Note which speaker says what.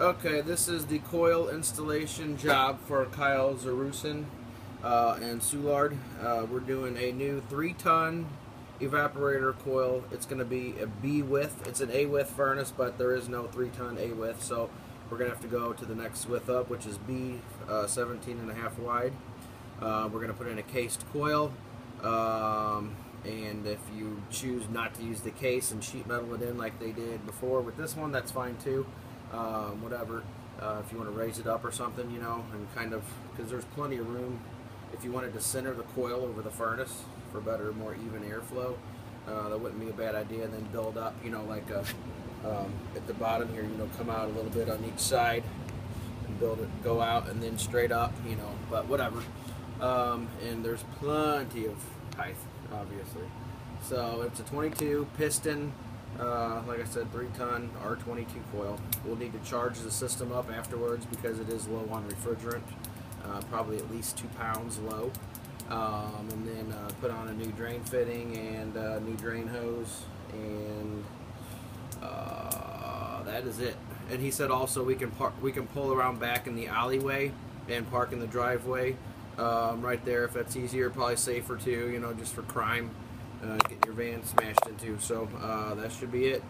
Speaker 1: Okay, this is the coil installation job for Kyle Zerrusen uh, and Soulard. Uh, we're doing a new three-ton evaporator coil. It's going to be a B width. It's an A width furnace, but there is no three-ton A width, so we're going to have to go to the next width up, which is B uh, 17 and a half wide. Uh, we're going to put in a cased coil. Um, and if you choose not to use the case and sheet metal it in like they did before with this one, that's fine too. Um, whatever. Uh, if you want to raise it up or something, you know, and kind of because there's plenty of room. If you wanted to center the coil over the furnace for better, more even airflow, uh, that wouldn't be a bad idea. And then build up, you know, like a, um, at the bottom here, you know, come out a little bit on each side and build it, go out and then straight up, you know. But whatever. Um, and there's plenty of height, obviously. So it's a 22 piston, uh, like I said, 3 ton R22 coil. We'll need to charge the system up afterwards because it is low on refrigerant, uh, probably at least 2 pounds low. Um, and then uh, put on a new drain fitting and uh, new drain hose and uh, that is it. And he said also we can park, we can pull around back in the alleyway and park in the driveway um, right there if that's easier, probably safer too, you know, just for crime, uh, getting your van smashed into. So uh, that should be it.